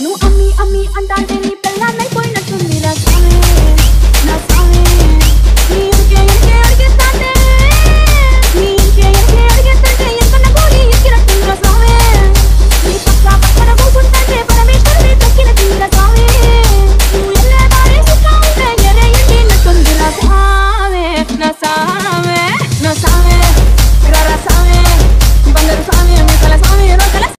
No, I'm me, I'm